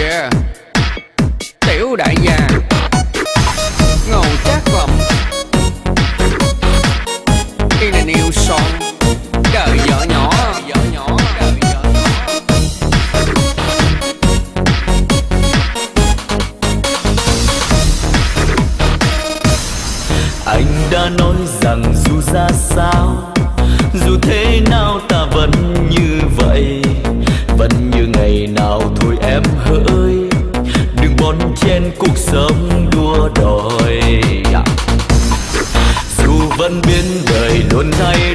Yeah. Tiểu đại gia. Ngầu chắc lòng. Khi là yêu son. Đời vợ nhỏ Đời vợ nhỏ. Anh đã nói rằng dù ra sao, dù thế nào ta vẫn như vậy. Cuộc sống đua đòi. Dạ. Dù vẫn biến đời luôn thay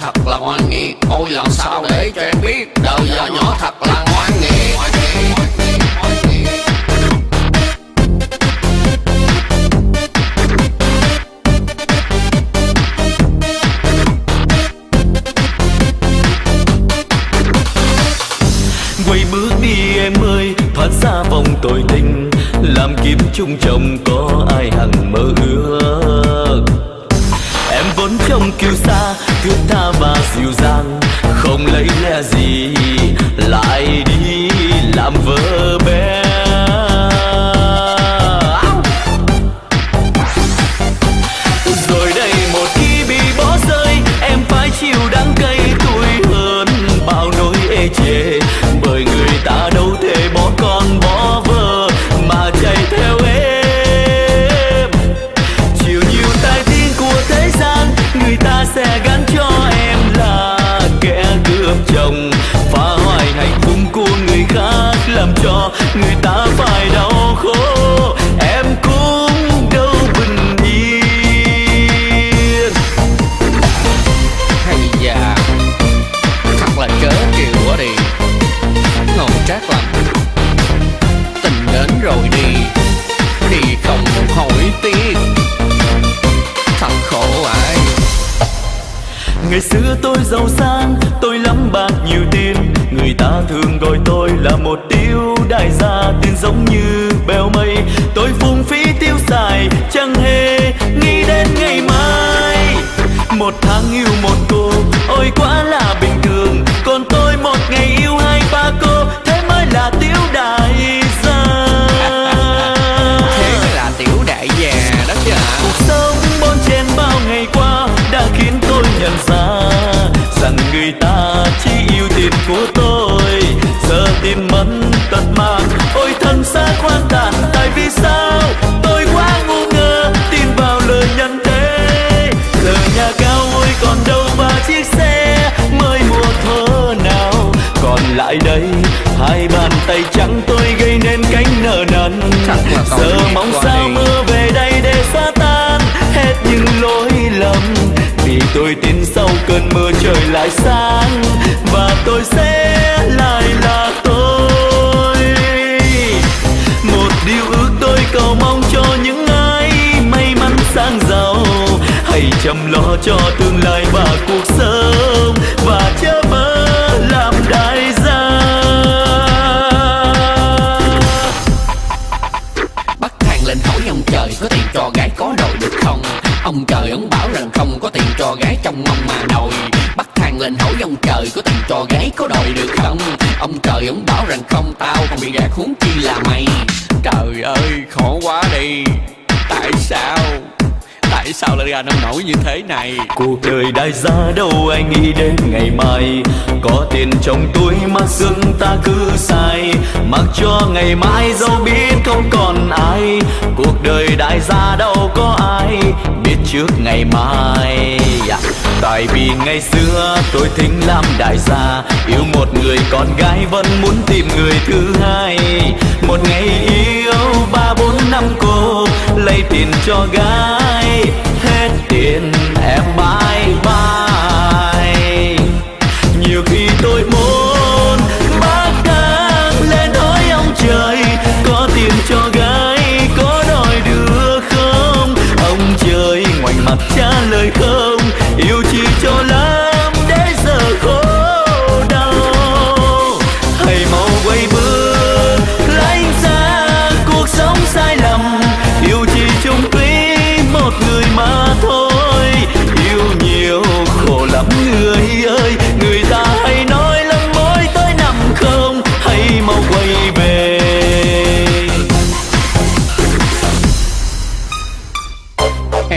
thật là ngoan nghị. Ôi, làm sao để cho em biết Đời vợ nhỏ thật là ngoan nghị. Quay bước đi em ơi, thoát ra vòng tội tình, làm kiếm chung chồng tha và xưa tôi giàu sang, tôi lắm bạc nhiều tiền. Người ta thường gọi tôi là một tiêu đại gia Tiền giống như bèo mây. Tôi phung phí tiêu xài, chẳng hề nghĩ đến ngày mai. Một tháng yêu một cô, ôi quá chỉ yêu tiền của tôi. Giờ tiền mất tật mang ôi thân xác hoang tàn tại vì sao? Tôi quá ngu ngơ tin vào lời nhân thế. Giờ nhà cao ôi còn đâu và chiếc xe? Mới mua thơ nào? Còn lại đây hai bàn tay trắng tôi gây nên cánh nợ nần. Giờ mong tôi tin sau cơn mưa trời lại sáng, và tôi sẽ lại là tôi. Một điều ước tôi cầu mong cho những ai may mắn sang giàu, hãy chăm lo cho tương lai và cuộc sống. Trời ông bảo rằng không tao còn bị gạt huống chi là mày. Trời ơi, khổ quá đi. Tại sao? Tại sao lại ra nông nổi như thế này? Cuộc đời đại gia đâu anh nghĩ đến ngày mai? Có tiền trong túi mà xương ta cứ sai. Mặc cho ngày mai dẫu biết không còn ai. Cuộc đời đại gia đâu có ai biết trước ngày mai. Yeah tại vì ngày xưa tôi thính làm đại gia, yêu một người con gái vẫn muốn tìm người thứ hai. Một ngày yêu ba bốn năm cô, lấy tiền cho gái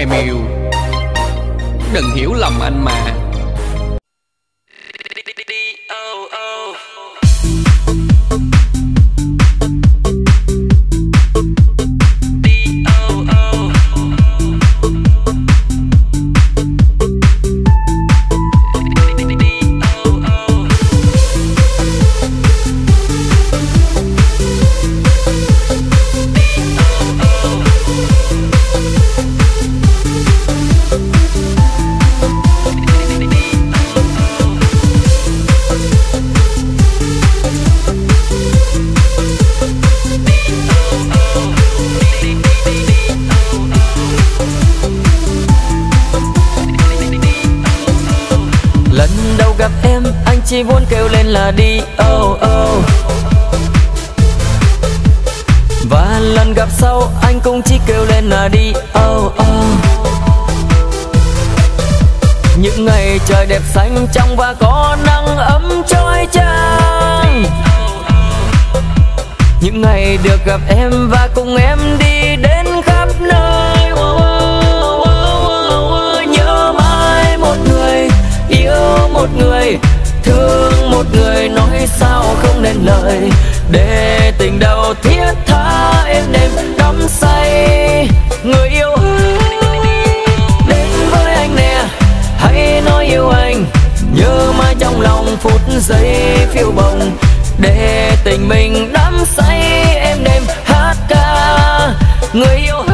em yêu. Đừng hiểu lầm anh mà. Chỉ muốn kêu lên là đi oh oh. Và lần gặp sau, anh cũng chỉ kêu lên là đi oh oh. Những ngày trời đẹp xanh trong và có nắng ấm trói chang những ngày được gặp em và cùng em đi để tình đầu thiết tha em đêm đắm say, người yêu đến với anh nè. Hãy nói yêu anh, nhớ mãi trong lòng phút giây phiêu bồng. Để tình mình đắm say em đêm hát ca, người yêu